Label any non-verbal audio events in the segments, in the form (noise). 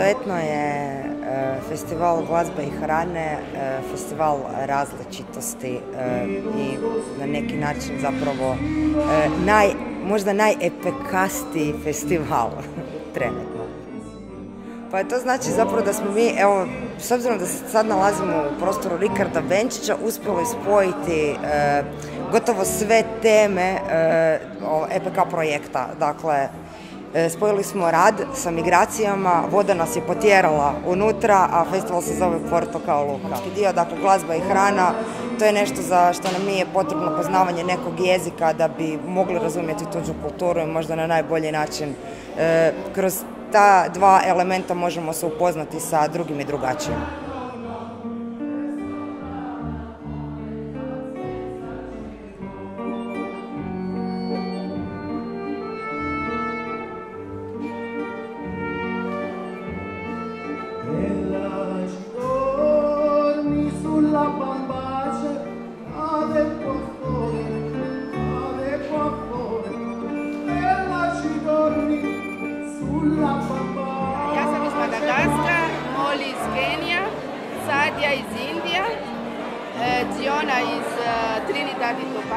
Porto Etno je e, festival glazbe i hrane, e, festival različitosti e, i na neki način zapravo naj, možda najepekastiji festival (laughs) trenutno. Pa to znači zapravo da smo mi, evo, s obzirom da se sad nalazimo u prostoru Rikarda Benčića, uspjeli spojiti gotovo sve teme EPK projekta. Dakle, spojili smo rad sa migracijama, voda nas je potjerala unutra, a festival se zove Porto kao luka. Dio, dakle, glazba i hrana, to je nešto za što nam nije potrebno poznavanje nekog jezika da bi mogli razumjeti tuđu kulturu i možda na najbolji način e, kroz ta dva elementa možemo se upoznati sa drugim i drugačijim.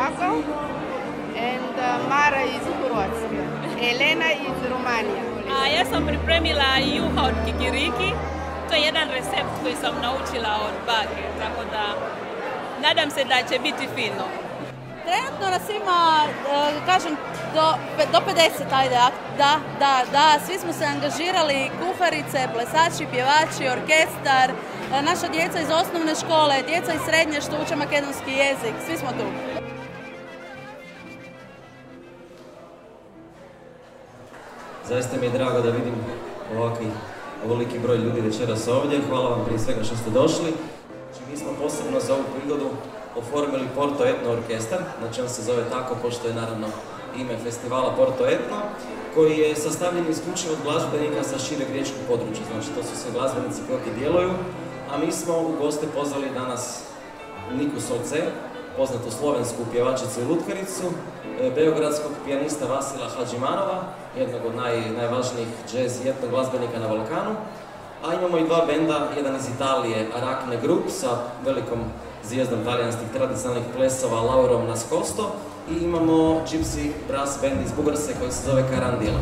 Tobago and Mara iz Hrvatske, Elena iz Rumanije. A ja sam pripremila juha od kikiriki. To je jedan recept koji sam naučila od bake, tako da nadam se da će biti fino. Trenutno nas ima, kažem, do, do 50, ajde, da, da, da, svi smo se angažirali, kuharice, plesači, pjevači, orkestar, naša djeca iz osnovne škole, djeca iz srednje što uče makedonski jezik, svi smo tu. Zaista mi je drago da vidim ovakvi ovoliki broj ljudi večeras ovdje. Hvala vam prije svega što ste došli. Znači, mi smo posebno za ovu prigodu oformili Porto Etno Orkestar, znači on se zove tako pošto je naravno ime festivala Porto Etno, koji je sastavljen isključivo od glazbenika sa šireg riječkog područja. Znači to su sve glazbenici koji djeluju, a mi smo u goste pozvali danas Niku Solce, poznatu slovensku pjevačicu i lutkaricu, e, beogradskog pijanista Vasila Hadžimanova, jednog od najvažnijih jazz i etno glazbenika na Balkanu, a imamo i dva benda, jedan iz Italije, Aracne Group sa velikom zvijezdom talijanskih tradicionalnih plesova Laurom Nascosto i imamo Gypsy Brass Band iz Bugarse koji se zove Karandila.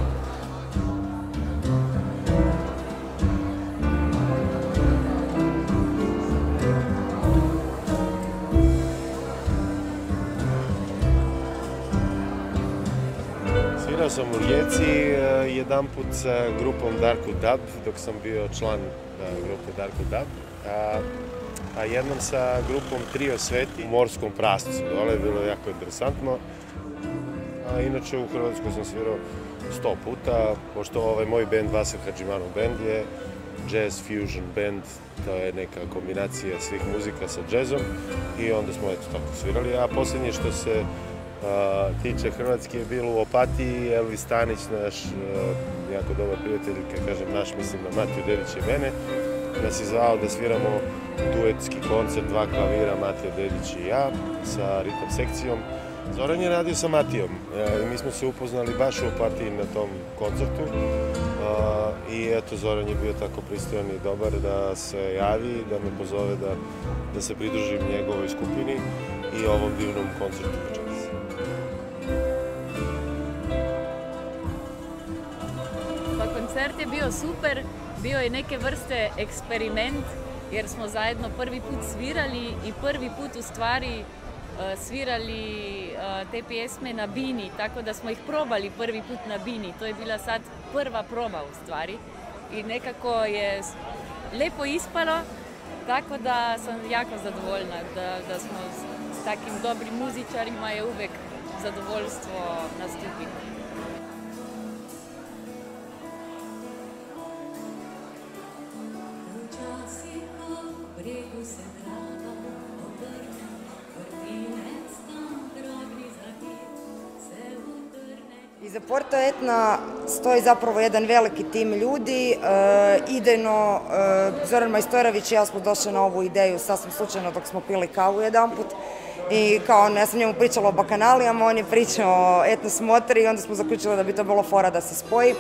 Svirao sam u Rijeci e, jedan put sa grupom Darko Dub, dok sam bio član grupe Darko Dub a jednom sa grupom Trio Sveti u Morskom prascu. Dole je bilo jako interesantno. A inače u Hrvatskoj sam svirao sto puta, pošto ovaj moj band, Vasil Hadžimanov band, je jazz fusion band, to je neka kombinacija svih muzika sa jazzom i onda smo eto tako svirali, a posljednje što se tiče Hrvatske je bilo u Opatiji, Elvis Stanić, naš jako dobar prijatelj, kad kažem naš, mislim na Matiju Dedić i mene, nas je zvao da sviramo duetski koncert, dva klavira, Matija Dedić i ja, sa ritam sekcijom. Zoran je radio sa Matijom e, mi smo se upoznali baš u Opatiji na tom koncertu i eto Zoran je bio tako pristojan i dobar da se javi, da me pozove da, da se pridružim njegovoj skupini i ovom divnom koncertu. Pa koncert je bio super, bio je neke vrste eksperiment jer smo zajedno prvi put svirali i prvi put u stvari e, svirali e, te pjesme na bini, tako da smo ih probali prvi put na bini. To je bila sad prva proba u stvari i nekako je lepo ispalo, tako da sam jako zadovoljna da, da smo s takim dobrim muzičarima je uvijek zadovoljstvo nastupiti. Iza Porto Etna stoji zapravo jedan veliki tim ljudi. E, idejno, e, Zoran Majstorović i ja smo došli na ovu ideju sasvim slučajno dok smo pili kavu jedanput. I kao, ja sam njemu pričala o bakanalijama, on je pričao o etno smotri i onda smo zaključili da bi to bilo fora da se spoji.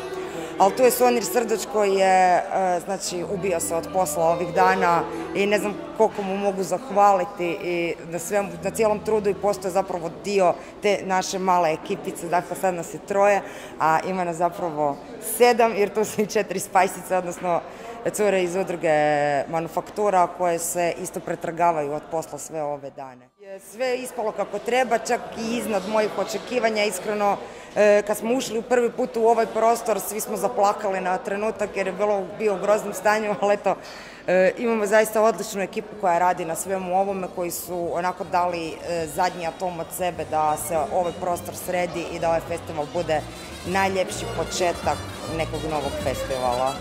ali tu je Sonir Srdoć koji je, e, znači, ubio se od posla ovih dana i ne znam koliko mu mogu zahvaliti i na, svem, na cijelom trudu i postoje zapravo dio te naše male ekipice, dakle sad nas je troje, a ima nas zapravo sedam jer tu su i četiri spajsice, odnosno cure iz udruge manufaktura koje se isto pretrgavaju od posla sve ove dane. Sve je ispalo kako treba, čak i iznad mojih očekivanja, iskreno e, kad smo ušli u prvi put u ovaj prostor, svi smo zaplakali na trenutak jer je bilo bio u groznom stanju, (laughs) ali eto, e, imamo zaista odličnu ekipu koja radi na svemu ovome, koji su onako dali e, zadnji atom od sebe da se ovaj prostor sredi i da ovaj festival bude najljepši početak nekog novog festivala.